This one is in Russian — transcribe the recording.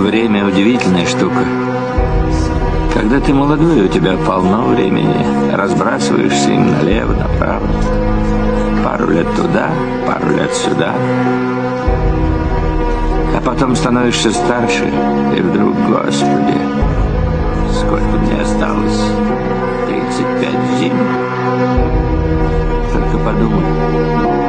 Время удивительная штука. Когда ты молодой, у тебя полно времени. Разбрасываешься им налево, направо. Пару лет туда, пару лет сюда. А потом становишься старше, и вдруг, Господи, сколько мне осталось? 35 зим. Только подумай,